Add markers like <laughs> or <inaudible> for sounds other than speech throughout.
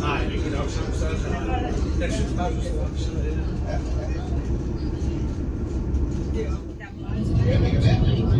Nej. Efendim,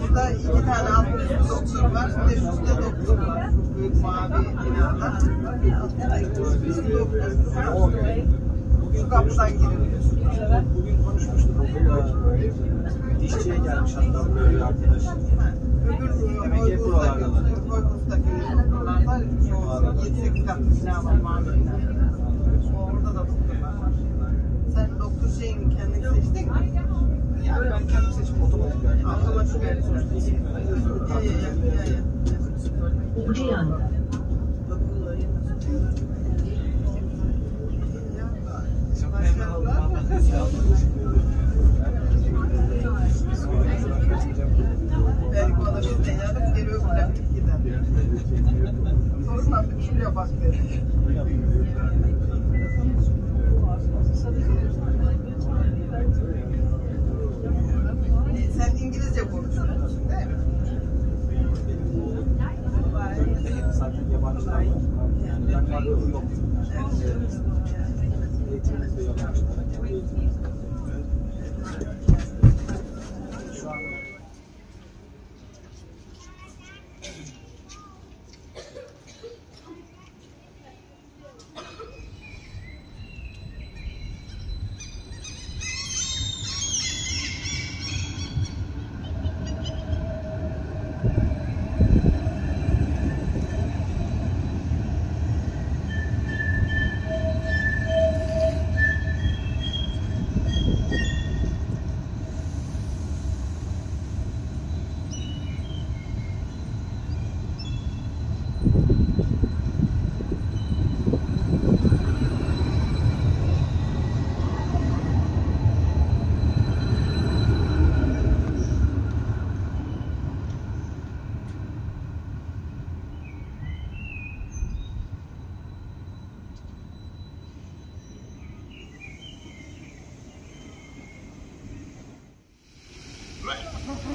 Burada iki tane alt üstü doktor var. Bir şurada doktor var. Büyük mavi binada. Bizim doktor. Şu kapıdan giriliyor. Bugün konuşmuştuk okulda. Dişçiye gelmiş hatta böyle bir arkadaş. Öbür. Oykus'taki doktorlarda şu 7-8 katlı bina var mavi bina. Sizin kendi seçtik mi? Yani ben kendim seçip otomatik. Otomatik yabancılar var. Yani ben de.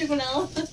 everyone else. <laughs>